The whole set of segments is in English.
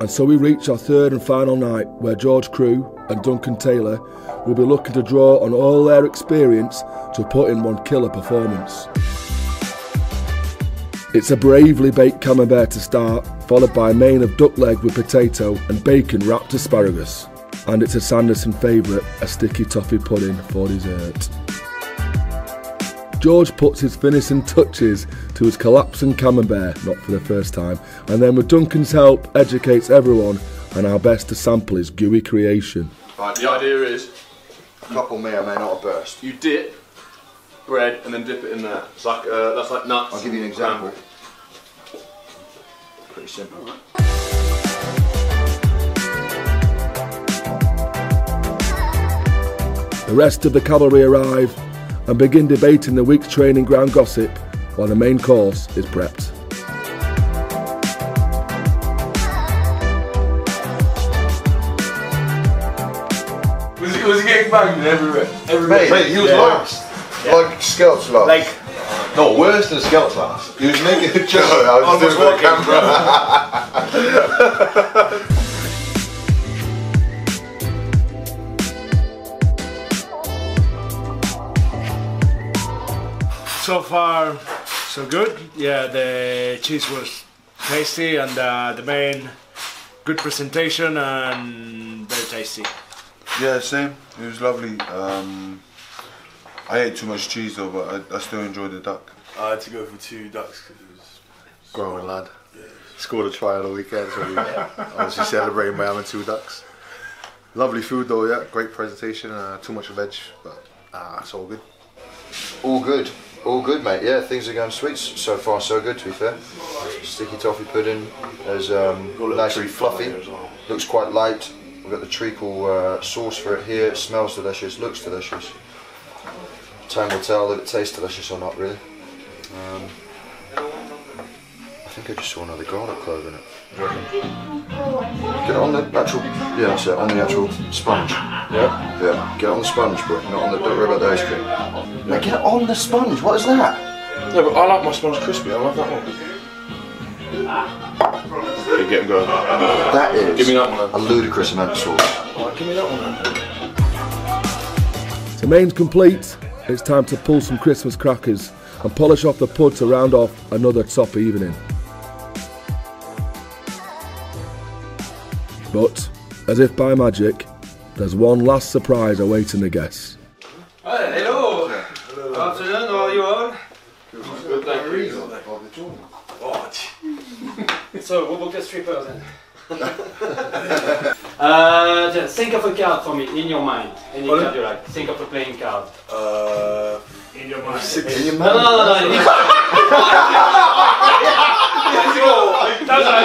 And so we reach our third and final night where George Kruis and Duncan Taylor will be looking to draw on all their experience to put in one killer performance. It's a bravely baked camembert to start, followed by a main of duck leg with potato and bacon wrapped asparagus. And it's a Sanderson favourite, a sticky toffee pudding for dessert. George puts his finishing touches to his collapsing camembert, not for the first time, and then with Duncan's help educates everyone on how best to sample his gooey creation. Right, the idea is A couple may or may not have burst. you dip bread and then dip it in there. It's like uh, that's like nuts. I'll give you an example. Pretty simple. The rest of the cavalry arrive and begin debating the week's training ground gossip while the main course is prepped. Was he, was he getting banged everywhere? Mate, Mate, he was yeah. last. Like Skelts last. Like, no, worse than Skelts last. He was making a joke. I was Almost doing the walking. So far, so good. Yeah, the cheese was tasty and uh, the main good presentation and very tasty. Yeah, same. It was lovely. Um, I ate too much cheese though, but I, I still enjoyed the duck. I had to go for two ducks because it was growing lad. Scored a try on the weekend, so we obviously celebrating by having two ducks. Lovely food though, yeah. Great presentation. Uh, too much veg, but uh, it's all good. All good. All good, mate. Yeah, things are going sweet so far. So good, to be fair. Sticky toffee pudding is um, nice and fluffy. Looks quite light. We've got the treacle uh, sauce for it here. It smells delicious. Looks delicious. Time will tell if it tastes delicious or not, really. Um, think I just saw another garlic clove in it. Get it on the actual, yeah, that's it, on the actual sponge. Yeah, yeah. Get it on the sponge, bro. Not on the. Don't worry about the ice cream. Mate, get it on the sponge. What is that? Yeah, but I like my sponge crispy. I love that one. Okay, get him going. That is Give me that one a ludicrous amount of sauce. Alright, give me that one then. The main's complete. It's time to pull some Christmas crackers and polish off the pud to round off another top evening. But, as if by magic, there's one last surprise awaiting the guests. hello. Good afternoon, how are you all? Good, thank you. So, we'll book the strippers then. uh, just think of a card for me in your mind. Any card you like. Think of a playing card. Uh, In your mind. In your No, no, no, no. no.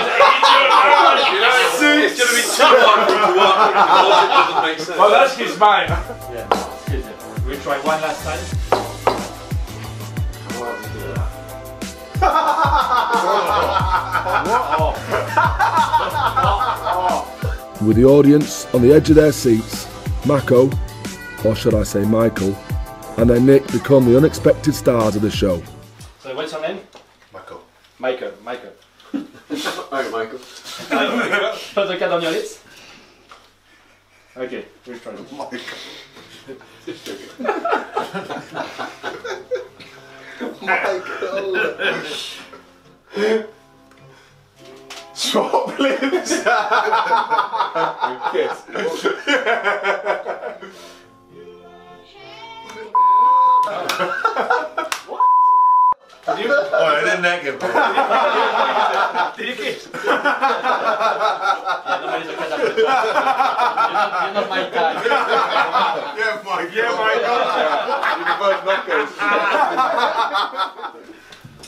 It's gonna be too hard for him to work with because logic doesn't make sense. Oh, that's his mind. Yeah, excuse me. We'll try one last time. With the audience on the edge of their seats, Mako, or should I say Michael, and then Nick become the unexpected stars of the show. So, what's your name? Michael. Michael. Michael. Alright, Michael. Put the card on your lips. Okay, we'll try it. Swap lips. Kiss. Oh, I didn't neck him. Did you kiss? That. You're not, you're my type. Yeah, Mike. Yeah, Mike.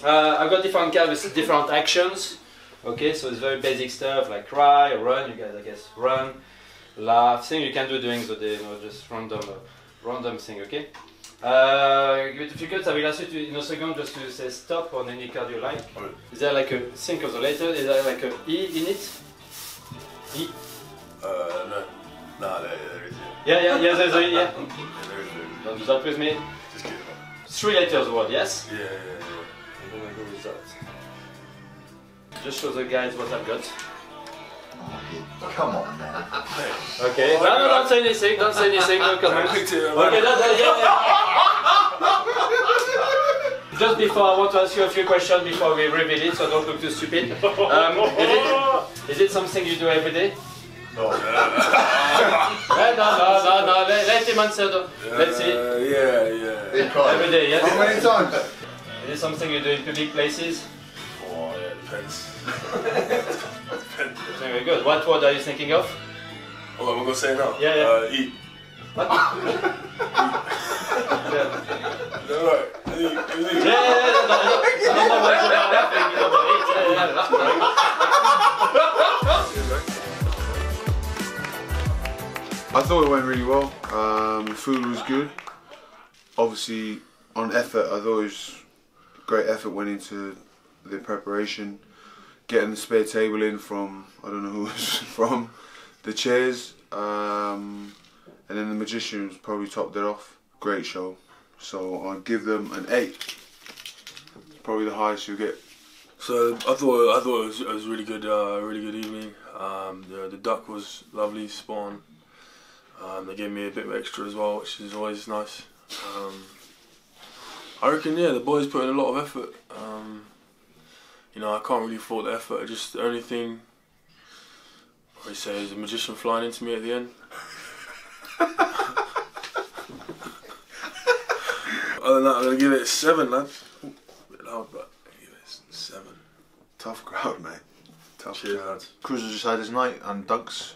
Uh, I've got different cards with different actions. Okay, so it's very basic stuff like cry, run. You guys, I guess, run, laugh. Thing you can do during the day, you know, just random, uh, random thing. Okay. Uh, give it a few cuts. I will ask you to, in a second just to say stop on any card you like. Is there like a think of the letter? Is there like a E in it? E. Uh, no. No, there, there is. Yeah, yeah, yeah. There's a E. Yeah. Yeah, there is. Don't do that with me. Just kidding. Three letters word. Yes. Yeah, yeah, yeah. I'm gonna go with that. Just show the guys what I've got. Come on, man. Okay. No, no, don't say anything. Don't say anything. No comments. Okay, no, no, yeah, yeah. Just before, I want to ask you a few questions before we reveal it, so don't look too stupid. Um, is, it, is it something you do every day? No. Eh, no, no, no, no. Let, let him answer. the- Let's see. Uh, yeah, yeah. Big cry. Every day, How many times? Is it something you do in public places? Yeah, depends. Very good. What word are you thinking of? Oh, am I gonna say it now? Yeah, yeah. Uh, eat. What? yeah. No, right. Eat, eat. Yeah, yeah, yeah, no, no, I don't know why you're laughing, you know, but it's, yeah, yeah, that's right. I thought it went really well. Um, the food was good. Obviously, on effort, I thought it was great effort went into the preparation. Getting the spare table in from I don't know who from, the chairs, um, and then the magicians probably topped it off. Great show. So I'd give them an eight. Probably the highest you get. So I thought I thought it was, it was really good, uh, really good evening. Um, the, the duck was lovely, spawn. Um, they gave me a bit of extra as well, which is always nice. Um, I reckon, yeah, the boys put in a lot of effort. Um, you know, I can't really fault the effort. Just the only thing I say is a magician flying into me at the end. Other than that, I'm gonna give it a seven, lads. Ooh, bit loud, but I'm give it a seven. Tough crowd, mate. Tough Cheers, crowd. lads. Cruiser just had his night and Doug's.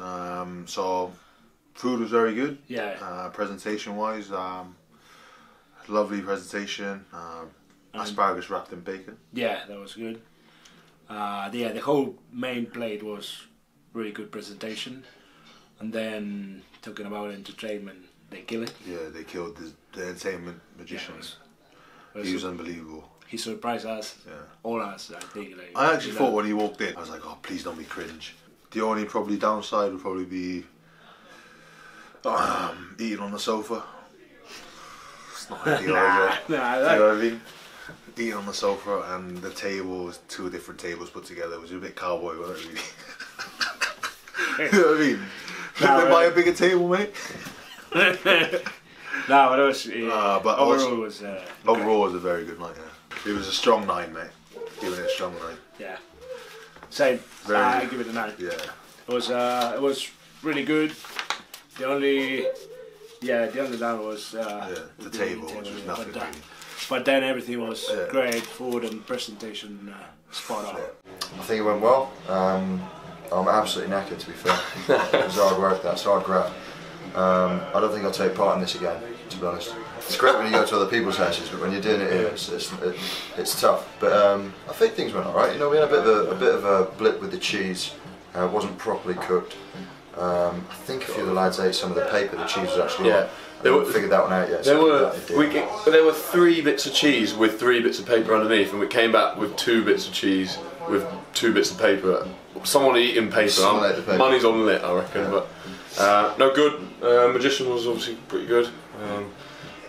Um, so food was very good. Yeah. Uh, presentation wise, um, lovely presentation. Um, And- asparagus wrapped in bacon. Yeah, that was good. Uh, yeah, the whole main plate was really good presentation, and then talking about entertainment, they kill it. Yeah, they killed the, the entertainment magicians. Yeah, it was- he was unbelievable. he surprised us, Yeah. all us. I think. Like, I actually thought when he walked in, I was like, oh, please don't be cringe. The only probably downside would probably be um, eating on the sofa. It's not ideal, it? Nah, Do you know what I mean? Eating on the sofa and the table was two different tables put together. It was a bit cowboy, wasn't it? Really? you know what I mean? Nah, Should they buy a bigger table, mate? no, but it was. Uh, Uh, but overall, also- was. Uh, Overall, was a very good night. Yeah. It was a strong nine, mate. Giving it a strong nine. yeah. Same. Very I give it a nine. Yeah. It was. Uh, it was really good. The only. Yeah, the only down was. Uh, Yeah, the table, which was yeah, nothing but, uh, really. But then everything was Yeah. great. Food and presentation uh, spot on. I think it went well. Um, I'm absolutely knackered to be fair. it was hard work, that's hard graft. Um, I don't think I'll take part in this again, to be honest. It's great when you go to other people's houses, but when you're doing it here, it's, it's, it, it's tough. But um, I think things went alright. You know, we had a bit of a, a bit of a blip with the cheese. Uh, it wasn't properly cooked. Um, I think a few of the lads ate some of the paper the cheese was actually Yeah. on. They haven't figured that one out yet. There were that they did. we, get- there were three bits of cheese with three bits of paper underneath, and we came back with two bits of cheese with two bits of paper. Someone eating paper. Someone ate the paper. Money's on lit, I reckon. But uh, no good. Uh, Magician was obviously pretty good. Um,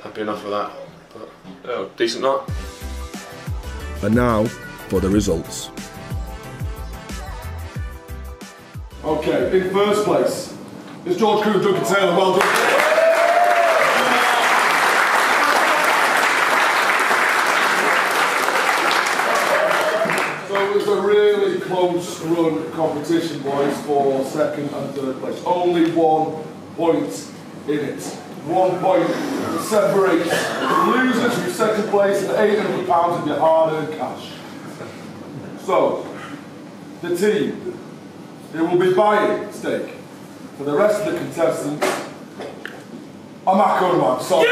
happy enough with that. But yeah, decent night. And now for the results. Okay, in first place is George Kruis Duncan Taylor. Well done. So it was a really close run competition, boys, for second and third place. Only one point in it. One point separates the losers from second place and £800 of your hard-earned cash. So, the team it will be buying steak for the rest of the contestants. I'm not going to sorry.